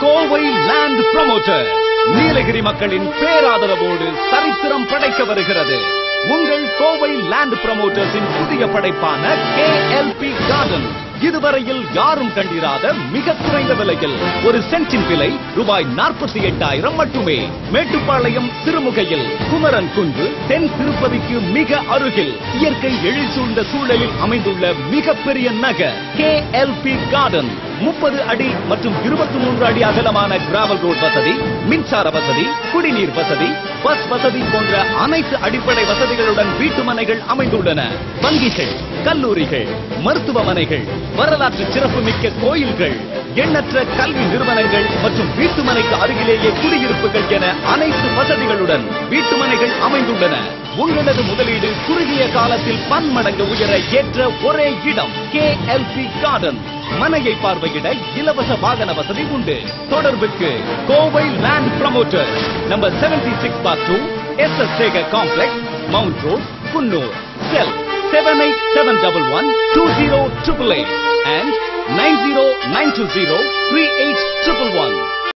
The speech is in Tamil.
கோவை லேண்ட் ப்ரமோட்டர் நீலகிரி மக்களின் பேராதரவோடு சரித்திரம் படைக்க வருகிறது. உங்கள் கோவை லேண்ட் ப்ரமோட்டர்ஸின் புதிய படைப்பான கே எல் பி கார்டன் இதுவரையில் யாரும் கண்டிராத மிக குறைந்த விலையில் ஒரு சென்டின் விலை ரூபாய் நாற்பத்தி எட்டாயிரம் மட்டுமே. மேட்டுப்பாளையம் திருமுகையில் குமரன் குன்று தென் திருப்பதிக்கு மிக அருகில் இயற்கை எழில் சூழ்ந்த சூழலில் அமைந்துள்ள மிகப்பெரிய நகர் கே எல் பி கார்டன் முப்பது அடி மற்றும் இருபத்தி மூன்று அடி அகலமான கிராவல் ரோட் வசதி மின்சார வசதி குடிநீர் வசதி பஸ் வசதி போன்ற அனைத்து அடிப்படை வசதிகளுடன் வீட்டுமனைகள் அமைந்துள்ளன. வங்கிகள் கல்லூரிகள் மருத்துவமனைகள் வரலாற்று சிறப்புமிக்க கோயில்கள் எண்ணற்ற கல்வி நிறுவனங்கள் மற்றும் வீட்டுமனைக்கு அருகிலேயே குடியிருப்புகள் என அனைத்து வசதிகளுடன் வீட்டுமனைகள் அமைந்துள்ளன. உங்களது முதலீடு குறுகிய காலத்தில் பன்மடங்கு உயர ஏற்ற ஒரே இடம் கேஎல்பி கார்டன் மனையை பார்வையிட இலவச வாகன வசதி உண்டு. தொடர்புக்கு Kovai land promoter number seventy six four two S S Sekar complex mount road Coonoor cell seven eight seven double one two zero triple eight and nine zero nine two zero three eight triple one.